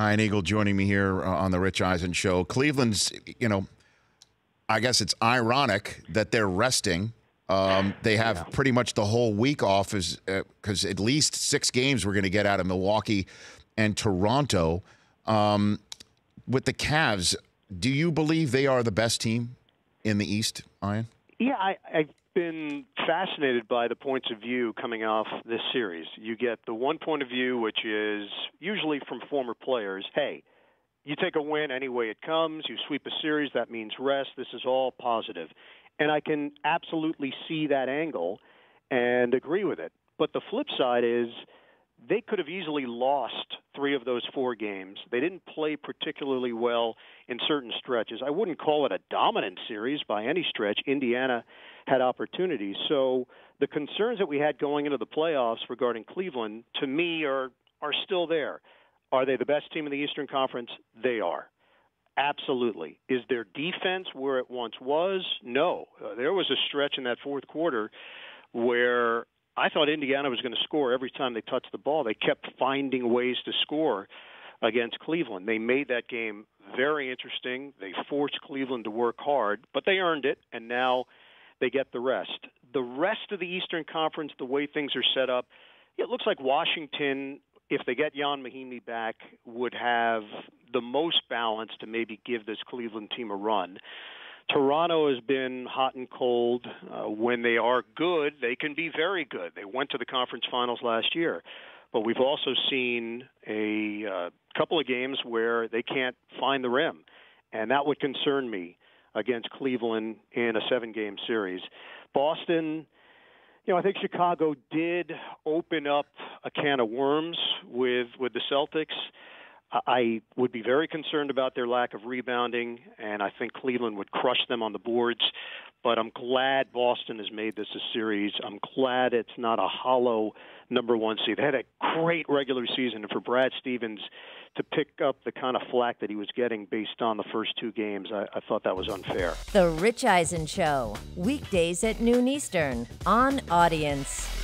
Ian Eagle joining me here uh, on the Rich Eisen show. Cleveland's, you know, I guess it's ironic that they're resting. Um, they have yeah. pretty much the whole week off, because uh, at least six games we're going to get out of Milwaukee and Toronto. Um, with the Cavs, do you believe they are the best team in the East, Ian? Yeah, I, I been fascinated by the points of view coming off this series. You get the one point of view, which is usually from former players. Hey, you take a win any way it comes. You sweep a series, that means rest. This is all positive. And I can absolutely see that angle and agree with it. But the flip side is they could have easily lost three of those four games. They didn't play particularly well in certain stretches. I wouldn't call it a dominant series by any stretch. Indiana had opportunities. So the concerns that we had going into the playoffs regarding Cleveland, to me, are are still there. Are they the best team in the Eastern Conference? They are. Absolutely. Is their defense where it once was? No. Uh, there was a stretch in that fourth quarter where I thought Indiana was going to score every time they touched the ball. They kept finding ways to score against Cleveland. They made that game very interesting. They forced Cleveland to work hard, but they earned it, and now they get the rest. The rest of the Eastern Conference, the way things are set up, it looks like Washington, if they get Ian Mahinmi back, would have the most balance to maybe give this Cleveland team a run. Toronto has been hot and cold. Uh, when they are good, they can be very good. They went to the conference finals last year. But we've also seen a uh, couple of games where they can't find the rim. And that would concern me against Cleveland in a seven game series. Boston, you know, I think Chicago did open up a can of worms with with the Celtics. I would be very concerned about their lack of rebounding, and I think Cleveland would crush them on the boards. But I'm glad Boston has made this a series. I'm glad it's not a hollow number one seed. They had a great regular season, and for Brad Stevens to pick up the kind of flack that he was getting based on the first two games, I, I thought that was unfair. The Rich Eisen Show, weekdays at noon Eastern on Audience.